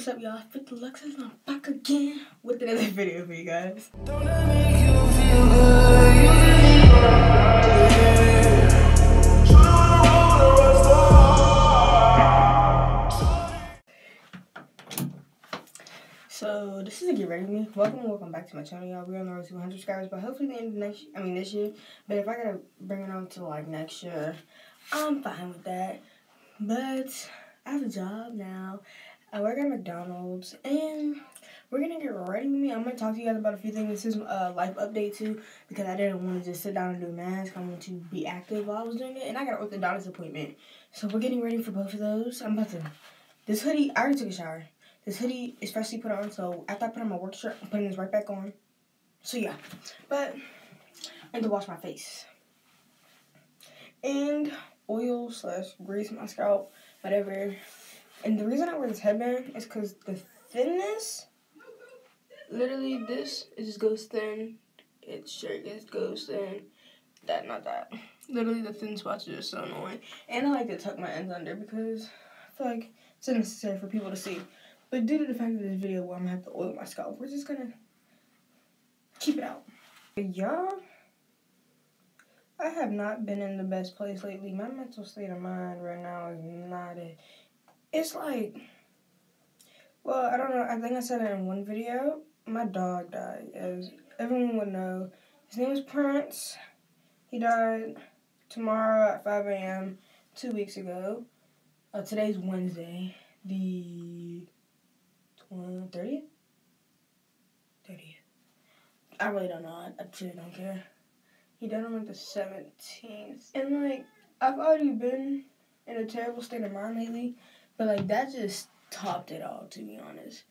What's up, y'all? Faith Alexis, and I'm back again with another video for you guys. So this is a get ready with me. Welcome, welcome back to my channel, y'all. We're on the road to 100 subscribers, but hopefully the end of next, I mean this year. But if I gotta bring it on to like next year, I'm fine with that. But I have a job now. I work at McDonald's, and we're gonna get ready with me. I'm gonna talk to you guys about a few things. This is a life update too, because I didn't want to just sit down and do mask. I wanted to be active while I was doing it, and I got an orthodontist appointment. So we're getting ready for both of those. I'm about to. This hoodie, I already took a shower. This hoodie is freshly put on, so after I put on my work shirt, I'm putting this right back on. So yeah, but I need to wash my face and oil slash grease my scalp, whatever. And the reason I wear this headband is because the thinness, literally this, it just goes thin. It sure just goes thin. That, not that. Literally the thin spots are just so annoying. And I like to tuck my ends under because I feel like it's unnecessary for people to see. But due to the fact of this video where I'm gonna have to oil my scalp, we're just gonna keep it out. Y'all, I have not been in the best place lately. My mental state of mind right now is not it. It's like, well, I don't know. I think I said it in one video. My dog died, as everyone would know. His name was Prince. He died tomorrow at 5 a.m. two weeks ago. Uh, today's Wednesday, the 30th? 30th. I really don't know. I, I truly don't care. He died on like the 17th. And like, I've already been in a terrible state of mind lately, but like, that just topped it all, to be honest.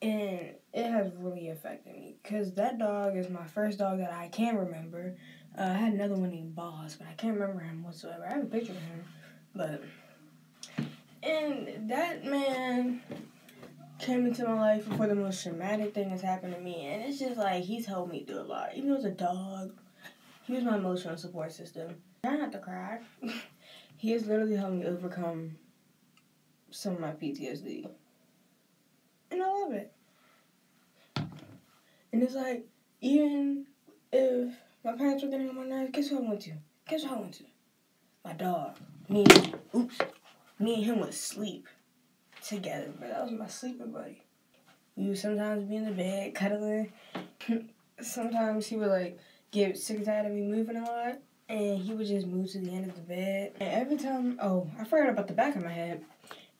And it has really affected me because that dog is my first dog that I can remember. Uh, I had another one named Boss, but I can't remember him whatsoever. I have a picture of him, but. And that man came into my life before the most traumatic thing has happened to me. And it's just like he's helped me through a lot. Even though it's a dog, he was my emotional support system. Try not to cry. he has literally helped me overcome some of my PTSD. And I love it. And it's like, even if my parents were getting on my nerves, guess who I went to? Guess who I went to? My dog. Me and, oops. Me and him would sleep together, but that was my sleeping buddy. We would sometimes be in the bed cuddling. sometimes he would like get sick and tired of me moving a lot, and he would just move to the end of the bed. And every time, oh, I forgot about the back of my head.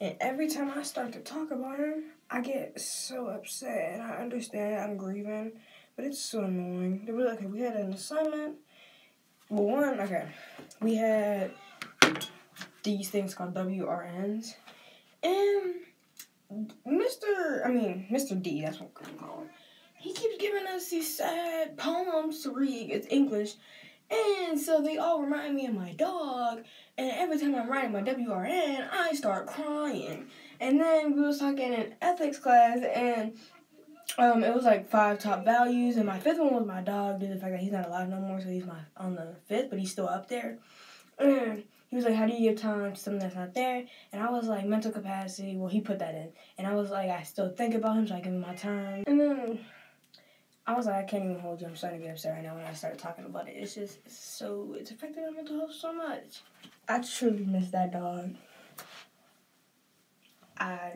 And every time I start to talk about him, I get so upset, and I understand I'm grieving, but it's so annoying. They were like, okay, we had an assignment. Well, one, okay, we had these things called WRNs. And Mr. I mean, Mr. D, that's what I'm calling He keeps giving us these sad poems to read. It's English. And so they all remind me of my dog. And every time I'm writing my WRN, I start crying. And then we was talking in ethics class and um, it was like five top values, and my fifth one was my dog due to the fact that he's not alive no more, so he's my on the fifth, but he's still up there. And he was like, How do you give time to something that's not there? And I was like, Mental capacity. Well, he put that in. And I was like, I still think about him, so I give him my time. And then I was like, I can't even hold you. I'm starting to get upset right now when I started talking about it. It's just so, it's affected my mental health so much. I truly miss that dog. I,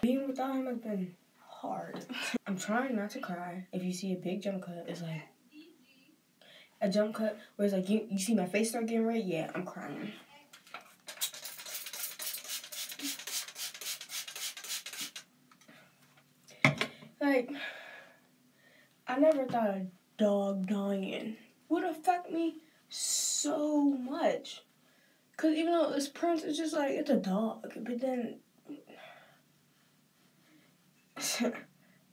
being without him has been hard. I'm trying not to cry. If you see a big jump cut, it's like, a jump cut where it's like you, you see my face start getting red, yeah, I'm crying. Like, I never thought a dog dying would affect me so much. Cause even though this prince is just like it's a dog, but then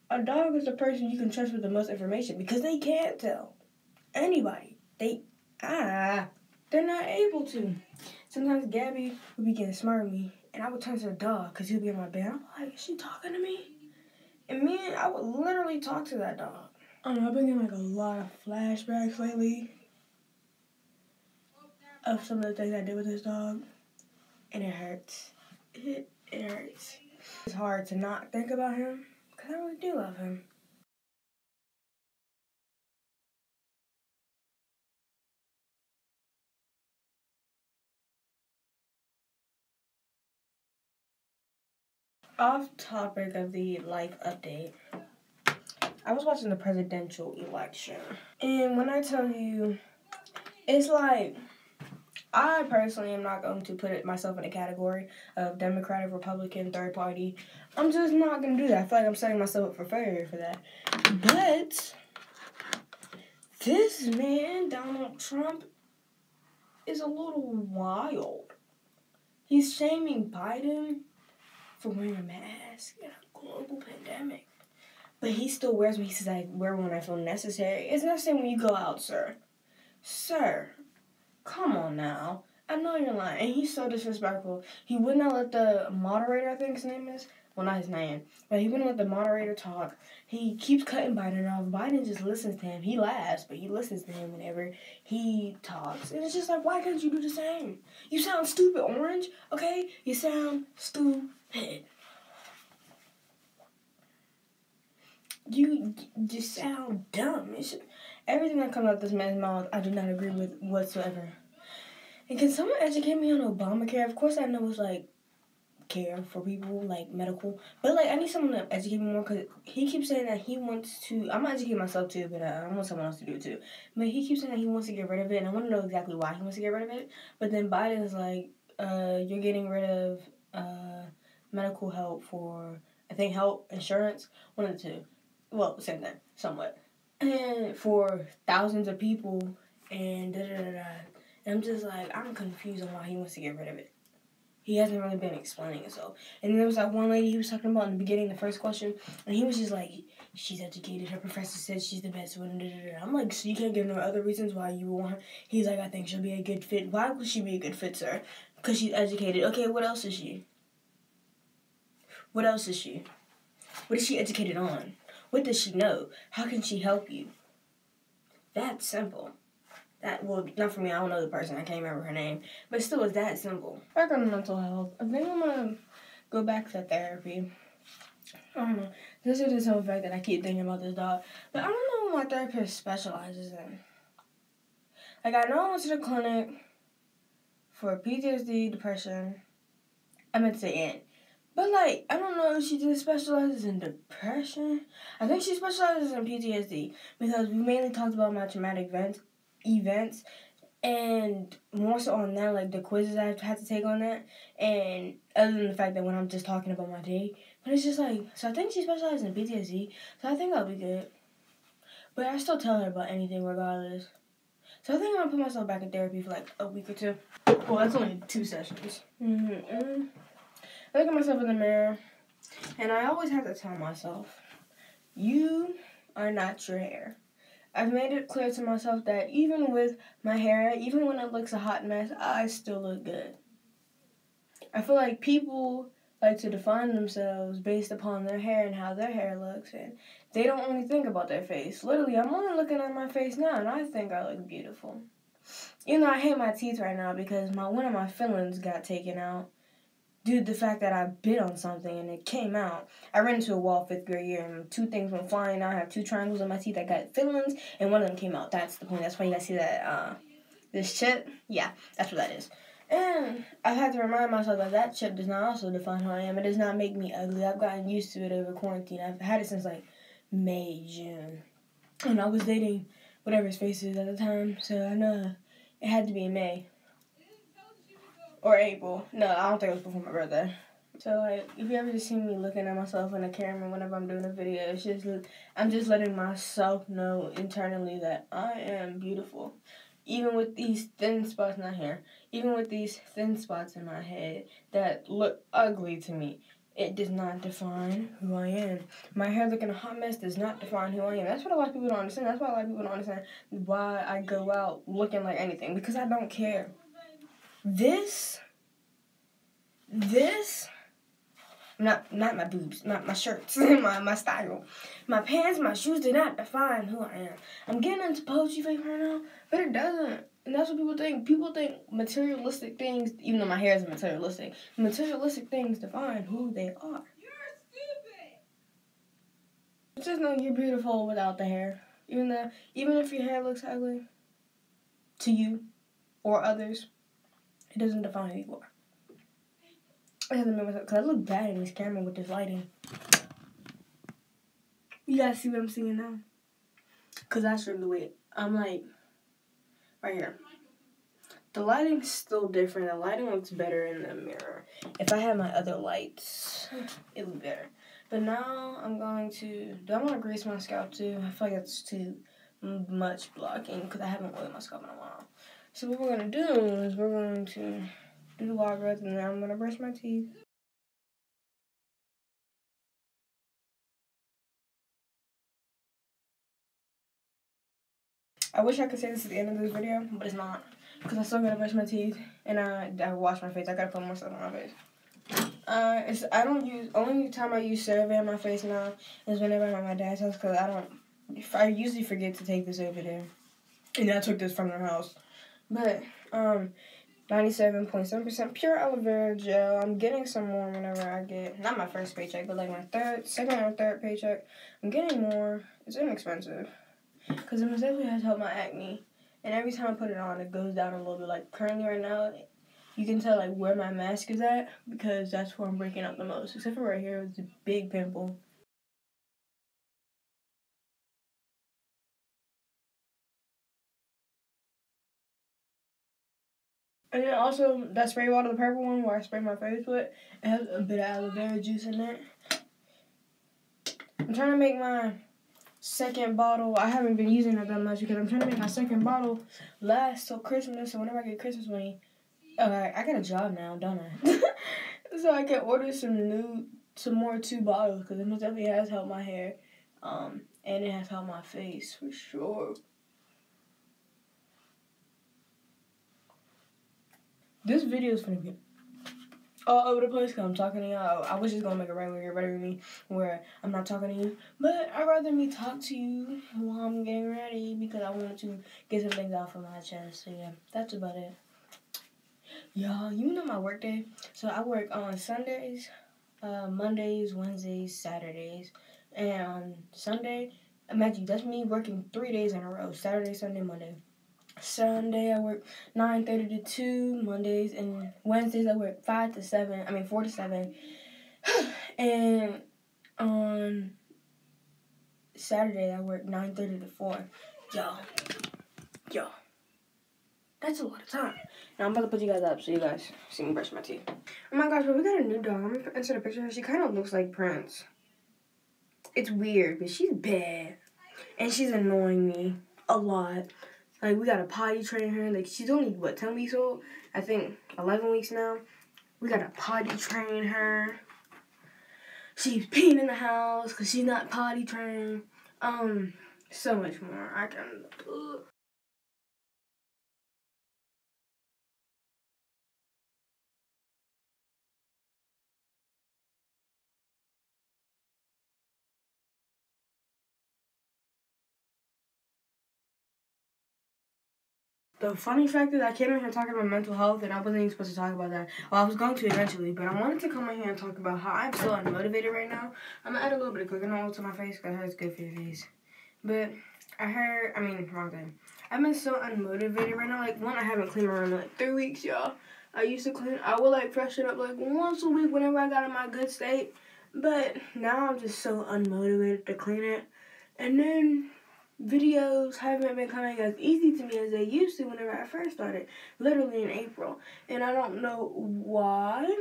a dog is the person you can trust with the most information because they can't tell anybody. They ah, they're not able to. Sometimes Gabby would be getting smart with me, and I would turn to the dog because he'd be in my bed. I'm like, is she talking to me? And me, I would literally talk to that dog. I don't know. I've been getting like a lot of flashbacks lately of some of the things I did with this dog, and it hurts. It it hurts. It's hard to not think about him because I really do love him. Off topic of the life update. I was watching the presidential election. And when I tell you, it's like I personally am not going to put it myself in a category of Democratic, Republican, third party. I'm just not gonna do that. I feel like I'm setting myself up for failure for that. But this man, Donald Trump, is a little wild. He's shaming Biden for wearing a mask in a global pandemic. But he still wears me. He says I wear when I feel necessary. It's not necessary when you go out, sir. Sir, Come on now. I know you're lying. And he's so disrespectful. He would not let the moderator, I think his name is, well, not his name, but he wouldn't let the moderator talk. He keeps cutting Biden off. Biden just listens to him. He laughs, but he listens to him whenever he talks. And it's just like, why can't you do the same? You sound stupid, Orange, okay? You sound stupid. You just sound dumb. Everything that comes out of this man's mouth, I do not agree with whatsoever. And can someone educate me on Obamacare? Of course, I know it's like care for people, like medical, but like I need someone to educate me more because he keeps saying that he wants to. I'm gonna educate myself too, but uh, I want someone else to do it too. But he keeps saying that he wants to get rid of it, and I want to know exactly why he wants to get rid of it. But then Biden's like, uh, you're getting rid of uh, medical help for I think health insurance, one of the two. Well, same thing, somewhat and for thousands of people and da da da da. And I'm just like, I'm confused on why he wants to get rid of it. He hasn't really been explaining it so. And there was that one lady he was talking about in the beginning, the first question, and he was just like, she's educated. Her professor said she's the best one. Da, da, da. I'm like, so you can't give no other reasons why you want her. He's like, I think she'll be a good fit. Why would she be a good fit, sir? Because she's educated. Okay, what else is she? What else is she? What is she educated on? What does she know? How can she help you? That's simple. That well, not for me. I don't know the person. I can't remember her name, but still, it's that simple. Back on mental health. I think I'm gonna go back to therapy. I don't know. This is just some fact that I keep thinking about this dog, but I don't know what my therapist specializes in. Like I know I went to the clinic for PTSD, depression. I meant to say in but like, I don't know if she just specializes in depression. I think she specializes in PTSD because we mainly talked about my traumatic events, events, and more so on that, like the quizzes I've had to take on that, and other than the fact that when I'm just talking about my day, but it's just like, so I think she specializes in PTSD, so I think I'll be good. But I still tell her about anything regardless. So I think I'm gonna put myself back in therapy for like a week or two. Well, that's only two sessions. Mm-hmm. I look at myself in the mirror, and I always have to tell myself, you are not your hair. I've made it clear to myself that even with my hair, even when it looks a hot mess, I still look good. I feel like people like to define themselves based upon their hair and how their hair looks, and they don't only think about their face. Literally, I'm only looking at my face now, and I think I look beautiful. You know, I hate my teeth right now because my one of my fillings got taken out, due to the fact that I bit on something and it came out. I ran into a wall fifth grade year and two things went flying. I have two triangles in my teeth that got fillings and one of them came out. That's the point. That's why you guys see that uh this chip. Yeah, that's what that is. And I've had to remind myself that that chip does not also define who I am. It does not make me ugly. I've gotten used to it over quarantine. I've had it since like May, June. And I was dating whatever his face is at the time, so I know it had to be May or April. No, I don't think it was before my birthday. So like, if you ever just see me looking at myself in the camera whenever I'm doing a video, it's just I'm just letting myself know internally that I am beautiful, even with these thin spots in my hair, even with these thin spots in my head that look ugly to me. It does not define who I am. My hair looking a hot mess does not define who I am. That's what a lot of people don't understand. That's why a lot of people don't understand why I go out looking like anything because I don't care. This, this, not not my boobs, not my shirts, my my style, my pants, my shoes do not define who I am. I'm getting into poetry right now, but it doesn't. And that's what people think. People think materialistic things, even though my hair is materialistic, materialistic things define who they are. You're stupid. It's just know you're beautiful without the hair. Even though, even if your hair looks ugly to you or others, it doesn't define who you are. I have to remember because I look bad in this camera with this lighting. You guys see what I'm seeing now? Cause I trimmed the weight. I'm like, right here. The lighting's still different. The lighting looks better in the mirror. If I had my other lights, it would be better. But now I'm going to, do I want to grease my scalp too? I feel like that's too much blocking because I haven't oiled my scalp in a while. So what we're to do is we're going to do the log and then I'm to brush my teeth. I wish I could say this at the end of this video, but it's not. Because I still gotta brush my teeth and I, I wash my face. I gotta put more stuff on my face. Uh, it's I don't use only time I use CeraVe on my face now is whenever I'm at my dad's house because I don't. I usually forget to take this over there, and I took this from their house. But um, ninety-seven point seven percent pure aloe vera gel. I'm getting some more whenever I get not my first paycheck, but like my third, second or third paycheck. I'm getting more. It's inexpensive because it most definitely has helped my acne. And every time I put it on, it goes down a little bit. Like currently right now, you can tell like where my mask is at because that's where I'm breaking up the most. Except for right here, it's a big pimple. And then also that spray bottle, the purple one where I spray my face with, it has a bit of aloe vera juice in it. I'm trying to make my second bottle. I haven't been using it that much because I'm trying to make my second bottle last till Christmas. So whenever I get Christmas money, uh, I got a job now, don't I? so I can order some new, some more two bottles because it definitely has helped my hair, um, and it has helped my face for sure. This video is gonna be all over the place because I'm talking to y'all. I was just gonna make a regular get ready with me where I'm not talking to you, but I'd rather me talk to you while I'm getting ready because I want to get some things off of my chest. So yeah, that's about it. Y'all, you know my work day. So I work on Sundays, uh, Mondays, Wednesdays, Saturdays, and on Sunday, imagine that's me working three days in a row: Saturday, Sunday, Monday. Sunday I work nine thirty to two. Mondays and Wednesdays I work five to seven. I mean four to seven. and on Saturday I work nine thirty to four. Yo, yo, that's a lot of time. Now I'm about to put you guys up so you guys see me brush my teeth. Oh my gosh, but we got a new dog. I'm gonna insert a picture. She kind of looks like Prince. It's weird, but she's bad, and she's annoying me a lot. Like we gotta potty train her. Like she's only what ten weeks old. I think eleven weeks now. We gotta potty train her. She's peeing in the house because she's not potty trained. Um, so much more. I can. Ugh. The funny fact is, I came in here talking about mental health, and I wasn't even supposed to talk about that. Well, I was going to eventually, but I wanted to come in here and talk about how I'm so unmotivated right now. I'm gonna add a little bit of cooking oil to my face because it's good for your face. But I heard, I mean, wrong thing. I've been so unmotivated right now. Like, one, I haven't cleaned my room in like three weeks, y'all. I used to clean, I would like fresh it up like once a week whenever I got in my good state. But now I'm just so unmotivated to clean it. And then videos haven't been coming as easy to me as they used to whenever I first started, literally in April. And I don't know why,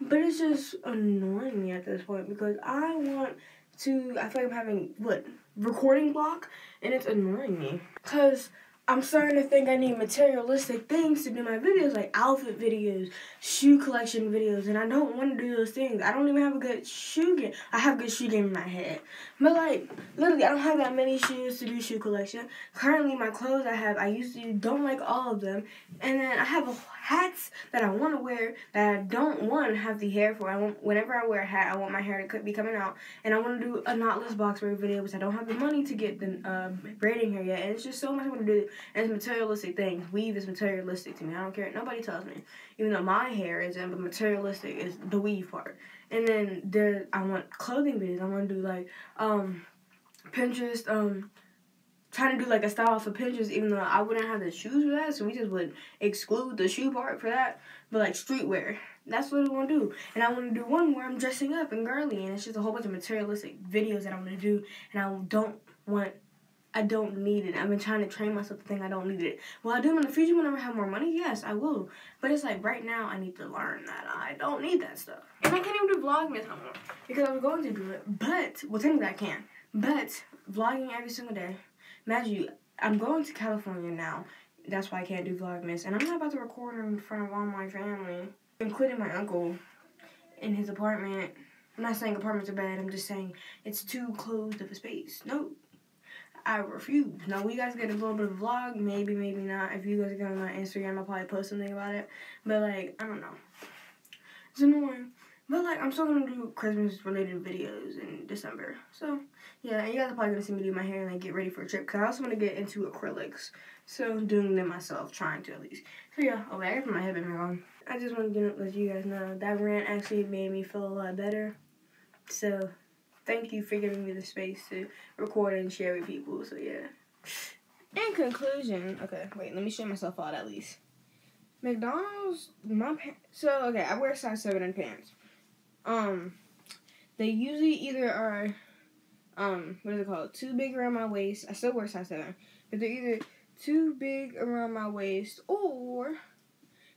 but it's just annoying me at this point because I want to, I feel like I'm having, what, recording block, and it's annoying me. Because I'm starting to think I need materialistic things to do my videos, like outfit videos, shoe collection videos, and I don't want to do those things. I don't even have a good shoe game. I have good shoe game in my head. But, like, literally, I don't have that many shoes to do shoe collection. Currently, my clothes I have, I used to don't like all of them. And then I have hats that I want to wear that I don't want to have the hair for. I want, whenever I wear a hat, I want my hair to be coming out. And I want to do a knotless box braid video, which I don't have the money to get the uh, braiding hair yet. And it's just so much I want to do. And it's materialistic things. Weave is materialistic to me. I don't care. Nobody tells me. Even though my hair isn't, but materialistic is the weave part. And then there, I want clothing videos. I want to do like um, Pinterest. Um, trying to do like a style for Pinterest, even though I wouldn't have the shoes for that, so we just would exclude the shoe part for that. But like streetwear, that's what I want to do. And I want to do one where I'm dressing up and girly, and it's just a whole bunch of materialistic videos that I'm gonna do, and I don't want. I don't need it. I've been trying to train myself to think I don't need it. Will I do them in the future whenever I have more money? Yes, I will. But it's like right now I need to learn that I don't need that stuff. And I can't even do Vlogmas no more because I was going to do it. But, well, technically I can. But, vlogging every single day. Imagine you, I'm going to California now. That's why I can't do Vlogmas. And I'm not about to record in front of all my family including my uncle, in his apartment. I'm not saying apartments are bad. I'm just saying it's too closed of a space. No, I refuse. Now, we guys get a little bit of vlog. Maybe, maybe not. If you guys go on my Instagram, I'll probably post something about it. But, like, I don't know. It's annoying. But, like, I'm still to do Christmas-related videos in December. So, yeah, and you guys are probably to see me do my hair and, like, get ready for a trip. Because I also want to get into acrylics. So, doing them myself. Trying to, at least. So, yeah. Oh, wait, I got my headband on. I just wanted to let you guys know that rant actually made me feel a lot better. So, thank you for giving me the space to record and share with people. So, yeah. In conclusion, okay, wait, let me show myself out at least. McDonald's, my pants. So, okay, I wear size 7 in pants. Um, they usually either are, um, what is it called? Too big around my waist. I still wear size 7. But they're either too big around my waist or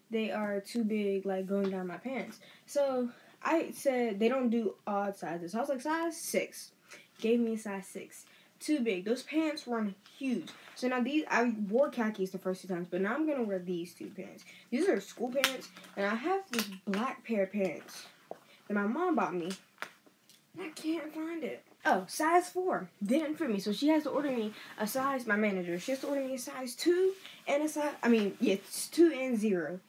they are too big, like going down my pants. So I said they don't do odd sizes. So I was like, size six. Gave me a size six. Too big. Those pants run huge. So now these, I wore khakis the first two times, but now I'm gonna wear these two pants. These are school pants, and I have this black pair of pants that my mom bought me. I can't find it. Oh, size four didn't fit me, so she has to order me a size. My manager, she has to order me a size two and a size. I mean, yeah, it's two and zero.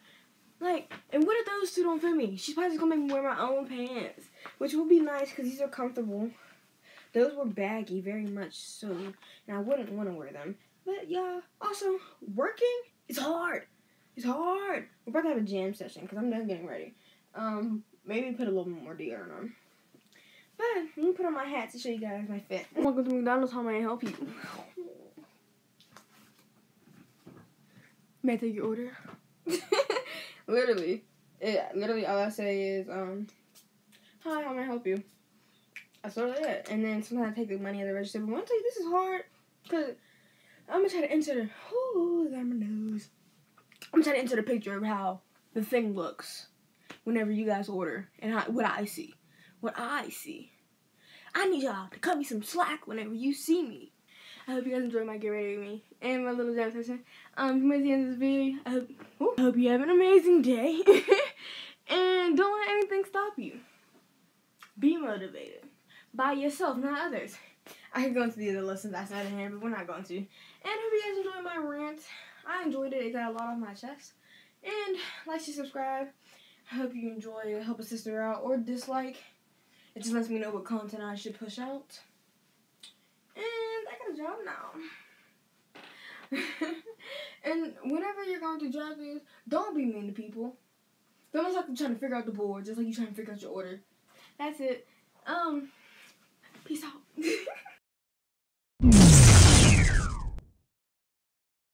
Like, and what if those two don't fit me? She's probably just gonna make me wear my own pants, which will be nice because these are comfortable. Those were baggy, very much so, and I wouldn't want to wear them. But yeah, also working is hard. It's hard. We're about to have a jam session because I'm done getting ready. Um, maybe put a little bit more deodorant on. But let me put on my hat to show you guys my fit. Welcome to McDonald's. How may I help you? May I take your order? literally, it literally all I say is um, "Hi, how may I help you?" That's all it. And then sometimes I take the money at the register. But one day this is hard because I'm gonna try to enter. Ooh, got my nose. I'm trying to enter the picture of how the thing looks whenever you guys order and how, what I see. What I see. I need y'all to cut me some slack whenever you see me. I hope you guys enjoy my get ready with me and my little jam session. Um, made the end of this video, I hope, I hope you have an amazing day. and don't let anything stop you. Be motivated by yourself, not others. I could go into the other lessons I said in here, but we're not going to. And hope you guys enjoyed my rant. I enjoyed it. It got a lot off my chest. And like, share, subscribe. I hope you enjoy. Help a sister out or dislike. It just lets me know what content I should push out And I got a job now. and whenever you're going through job interviews, don't be mean to people. Don't like you're trying to figure out the board, just like you're trying to figure out your order. That's it. Um, peace out.